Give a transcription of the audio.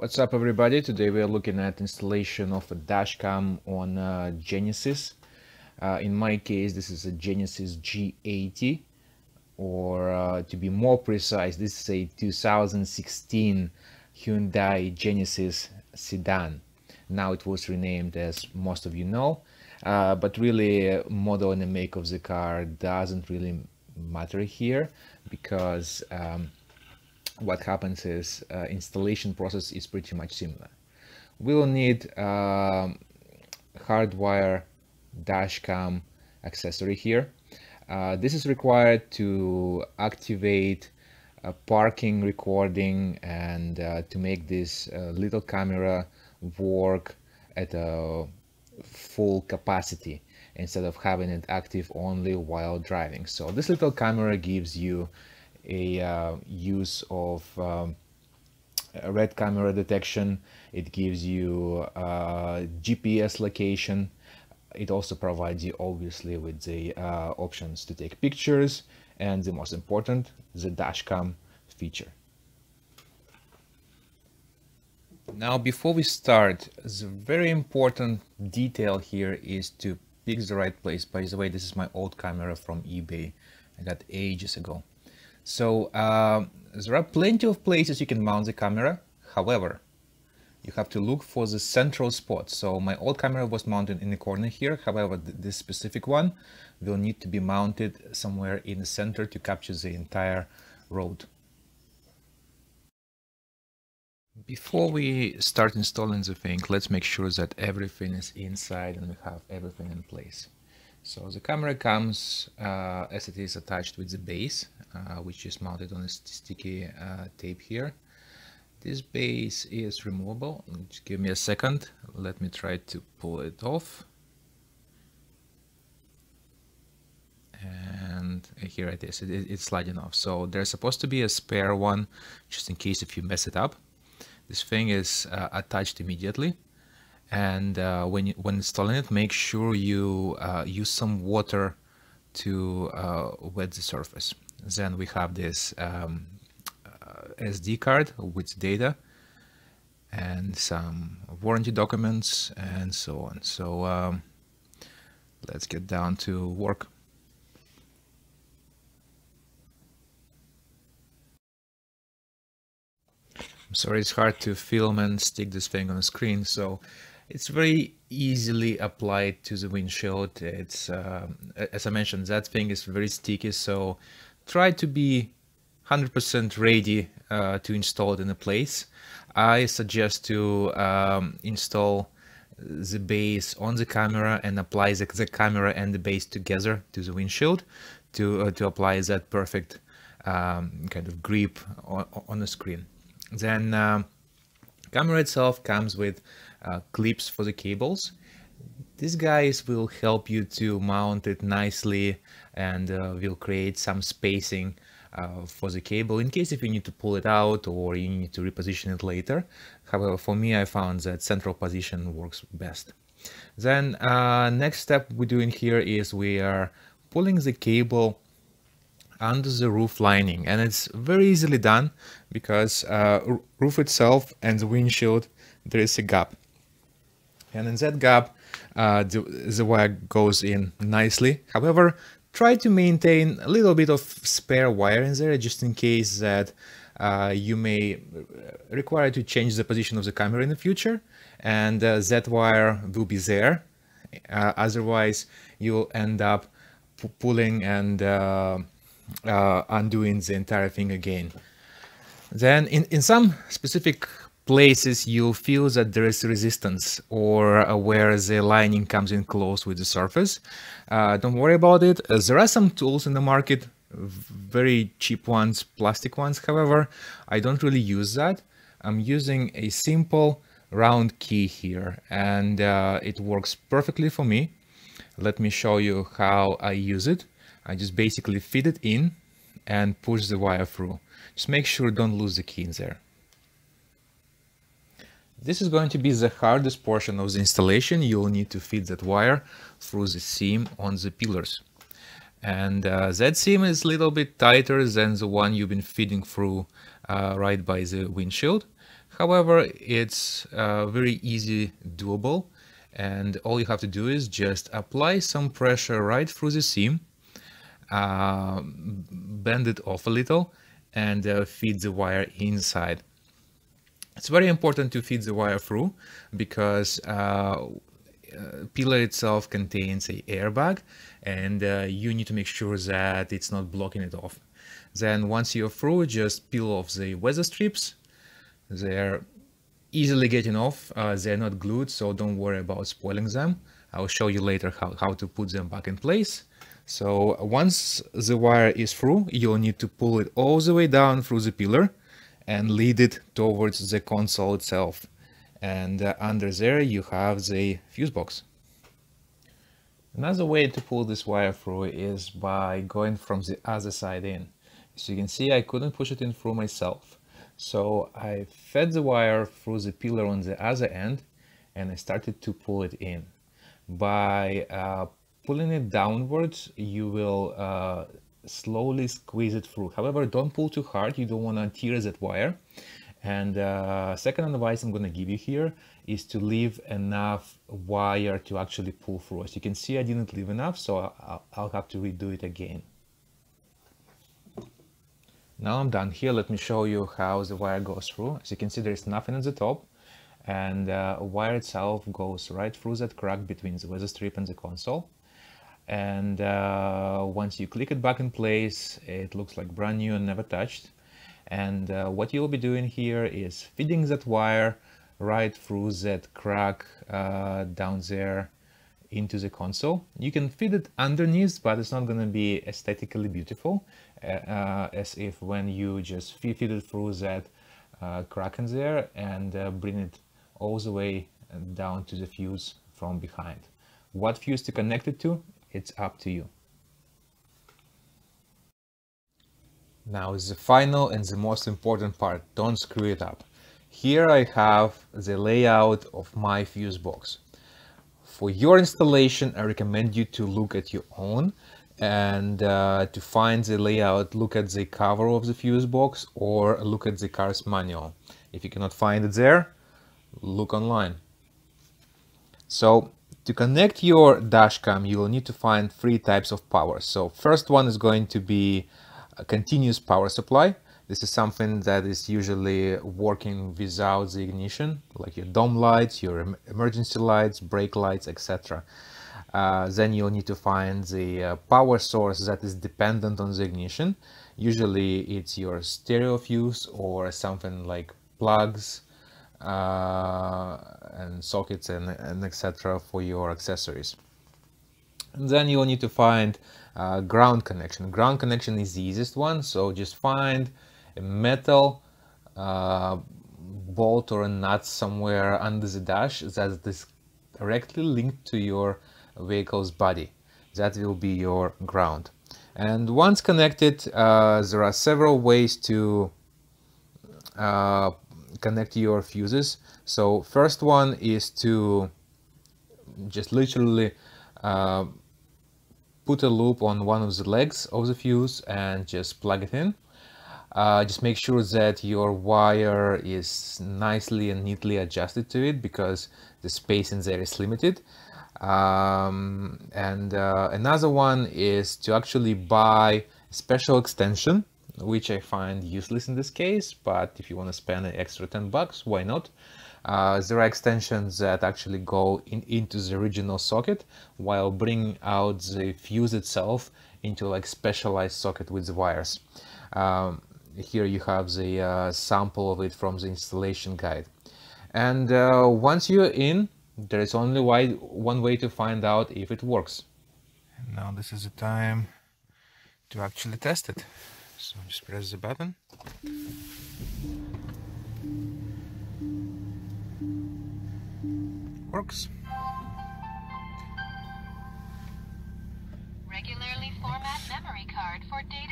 What's up everybody? Today we are looking at installation of a dashcam on uh, Genesis. Uh, in my case this is a Genesis G80 or uh, to be more precise this is a 2016 Hyundai Genesis sedan. Now it was renamed as most of you know uh, but really model and the make of the car doesn't really matter here because um, what happens is uh, installation process is pretty much similar. We will need um, hardwire dashcam accessory here. Uh, this is required to activate parking recording and uh, to make this uh, little camera work at a full capacity instead of having it active only while driving. So this little camera gives you a uh, use of um, red camera detection. It gives you uh, GPS location. It also provides you obviously with the uh, options to take pictures and the most important, the dashcam feature. Now, before we start, the very important detail here is to pick the right place. By the way, this is my old camera from eBay. I got ages ago. So uh, there are plenty of places you can mount the camera. However, you have to look for the central spot. So my old camera was mounted in the corner here. However, th this specific one will need to be mounted somewhere in the center to capture the entire road. Before we start installing the thing, let's make sure that everything is inside and we have everything in place. So the camera comes uh, as it is attached with the base, uh, which is mounted on a sticky uh, tape here. This base is removable. Just give me a second. Let me try to pull it off. And here it is. It, it's sliding off. So there's supposed to be a spare one just in case if you mess it up. This thing is uh, attached immediately and uh, when when installing it make sure you uh, use some water to uh, wet the surface. Then we have this um, uh, SD card with data and some warranty documents and so on. So um, let's get down to work. I'm sorry it's hard to film and stick this thing on the screen so it's very easily applied to the windshield. It's, uh, as I mentioned, that thing is very sticky, so try to be 100% ready uh, to install it in a place. I suggest to um, install the base on the camera and apply the, the, camera and the base together to the windshield to, uh, to apply that perfect um, kind of grip on, on the screen. Then um, camera itself comes with uh, clips for the cables. These guys will help you to mount it nicely and uh, will create some spacing uh, for the cable in case if you need to pull it out or you need to reposition it later. However, for me, I found that central position works best. Then uh, next step we're doing here is we are pulling the cable under the roof lining and it's very easily done because uh, roof itself and the windshield there is a gap and in that gap uh, the, the wire goes in nicely however try to maintain a little bit of spare wire in there just in case that uh, you may require to change the position of the camera in the future and uh, that wire will be there uh, otherwise you'll end up pulling and uh, uh, undoing the entire thing again. Then in, in some specific places you'll feel that there is resistance or uh, where the lining comes in close with the surface. Uh, don't worry about it. Uh, there are some tools in the market, very cheap ones, plastic ones. However, I don't really use that. I'm using a simple round key here and uh, it works perfectly for me. Let me show you how I use it. I just basically feed it in and push the wire through. Just make sure don't lose the key in there. This is going to be the hardest portion of the installation. You'll need to feed that wire through the seam on the pillars. And uh, that seam is a little bit tighter than the one you've been feeding through uh, right by the windshield. However, it's uh, very easy doable and all you have to do is just apply some pressure right through the seam, uh, bend it off a little and uh, feed the wire inside. It's very important to feed the wire through because uh, uh pillar itself contains a airbag and uh, you need to make sure that it's not blocking it off. Then once you're through, just peel off the weather strips. They're easily getting off. Uh, they're not glued, so don't worry about spoiling them. I'll show you later how, how to put them back in place. So once the wire is through, you'll need to pull it all the way down through the pillar and lead it towards the console itself. And uh, under there you have the fuse box. Another way to pull this wire through is by going from the other side in. As you can see, I couldn't push it in through myself. So I fed the wire through the pillar on the other end and I started to pull it in. By uh, pulling it downwards, you will uh, slowly squeeze it through. However, don't pull too hard. You don't want to tear that wire. And uh, second advice I'm going to give you here is to leave enough wire to actually pull through. As you can see, I didn't leave enough, so I'll, have to redo it again. Now I'm done here. Let me show you how the wire goes through. As you can see, there's nothing at the top and uh, wire itself goes right through that crack between the weather strip and the console. And uh, once you click it back in place, it looks like brand new and never touched. And uh, what you'll be doing here is feeding that wire right through that crack uh, down there into the console. You can feed it underneath, but it's not going to be aesthetically beautiful uh, uh, as if when you just feed it through that uh, crack in there and uh, bring it all the way down to the fuse from behind. What fuse to connect it to, it's up to you. Now is the final and the most important part, don't screw it up. Here I have the layout of my fuse box. For your installation, I recommend you to look at your own and uh, to find the layout, look at the cover of the fuse box or look at the car's manual. If you cannot find it there, look online. So to connect your dashcam, you will need to find three types of power. So first one is going to be a continuous power supply. This is something that is usually working without the ignition, like your dome lights, your emergency lights, brake lights, etc. Uh, then you'll need to find the uh, power source that is dependent on the ignition. Usually it's your stereo fuse or something like plugs uh, and sockets and, and etc. for your accessories. And then you'll need to find uh, ground connection. Ground connection is the easiest one, so just find a metal uh, bolt or a nut somewhere under the dash that is directly linked to your vehicle's body. That will be your ground. And once connected, uh, there are several ways to uh, connect your fuses. So first one is to just literally uh, put a loop on one of the legs of the fuse and just plug it in. Uh, just make sure that your wire is nicely and neatly adjusted to it because the space in there is limited. Um, and uh, another one is to actually buy special extension, which I find useless in this case, but if you want to spend an extra 10 bucks, why not? Uh, there are extensions that actually go in, into the original socket while bringing out the fuse itself into like specialized socket with the wires. Um, here you have the uh, sample of it from the installation guide. And uh, once you're in, there is only one way to find out if it works. And now this is the time to actually test it. So just press the button. Works. Regularly format memory card for data